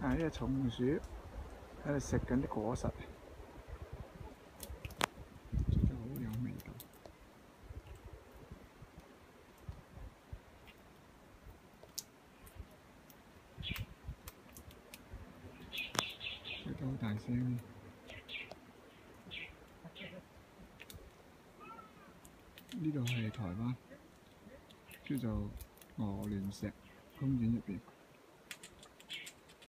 啊！呢隻松鼠喺度食緊啲果實，真係好有味道。食得好大聲。呢度係台灣，叫做鵝鑾石公園入邊。